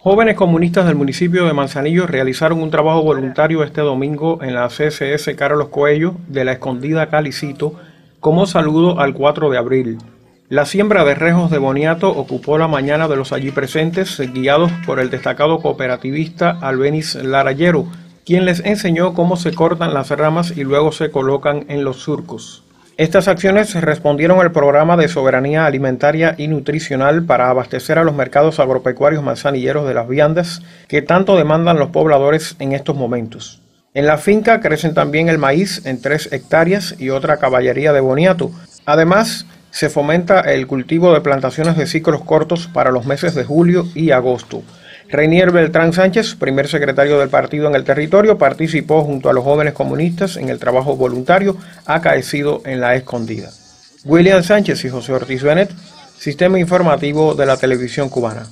Jóvenes comunistas del municipio de Manzanillo realizaron un trabajo voluntario este domingo en la CSS Carlos Coello de la Escondida Calicito como saludo al 4 de abril. La siembra de rejos de boniato ocupó la mañana de los allí presentes, guiados por el destacado cooperativista Albeniz Larayero, quien les enseñó cómo se cortan las ramas y luego se colocan en los surcos. Estas acciones respondieron al programa de soberanía alimentaria y nutricional para abastecer a los mercados agropecuarios manzanilleros de las viandas que tanto demandan los pobladores en estos momentos. En la finca crecen también el maíz en tres hectáreas y otra caballería de boniato. Además, se fomenta el cultivo de plantaciones de ciclos cortos para los meses de julio y agosto. Reinier Beltrán Sánchez, primer secretario del partido en el territorio, participó junto a los jóvenes comunistas en el trabajo voluntario acaecido en la escondida. William Sánchez y José Ortiz Benet, Sistema Informativo de la Televisión Cubana.